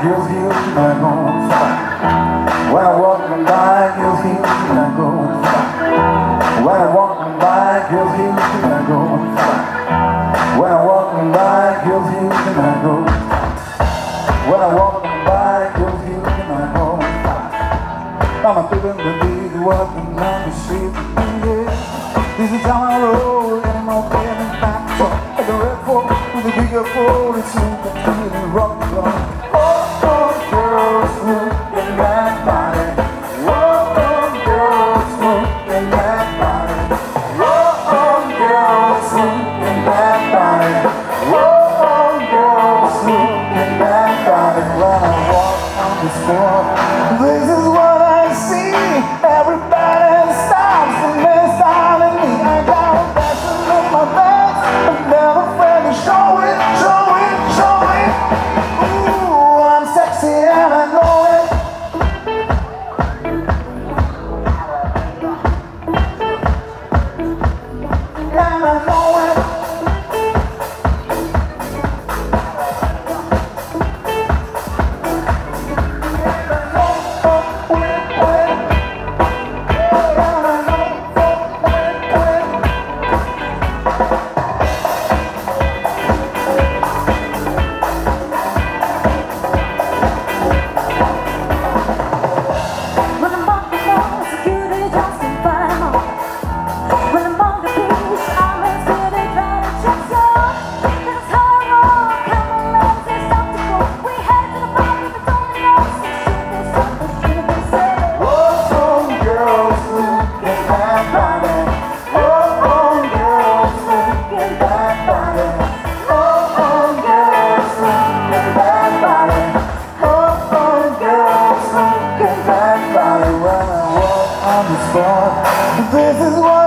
you feel like going fly. When I walk on by, you feel like going fly. When I walk on by, you feel like going fly. When I walk on by, you feel like going fly. When I walk on by, you feel like going fly. I'm a feeling the beat, walking down the street. This is how I roll, and I'm all feeling back. I can rap for with a bigger fold, it's super, really rock. Body. On this is what